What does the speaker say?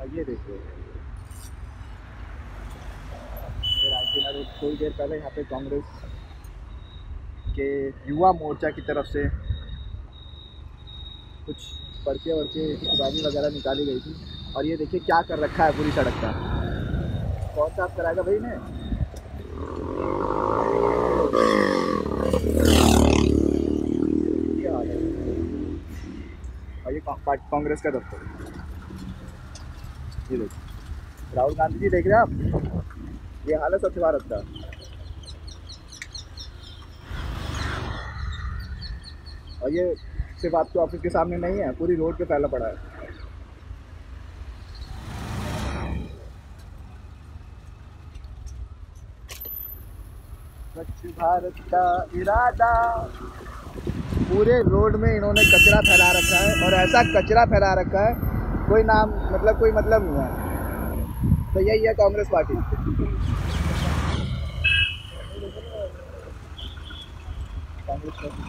ये देखिए। थोड़ी देर पहले यहाँ पे कांग्रेस के युवा मोर्चा की तरफ़ से कुछ पर्चे वर्चे रैली वगैरह निकाली गई थी। और ये देखिए क्या कर रखा है पूरी सड़क का कौन साफ़ कराएगा भाई ने और ये कांग्रेस का दफ्तर। राहुल गांधी जी देख रहे हैं आप? ये हाल है स्वच्छ भारत का। और ये सिर्फ़ आपके ऑफ़िस के सामने नहीं है, पूरी रोड पे फैला पड़ा है। स्वच्छ भारत का इरादा। पूरे रोड में इन्होंने कचरा फैला रखा है और ऐसा कचरा फैला रखा है कोई नाम मतलब कोई मतलब नहीं है। तो यही है कांग्रेस पार्टी। कांग्रेस पार्टी।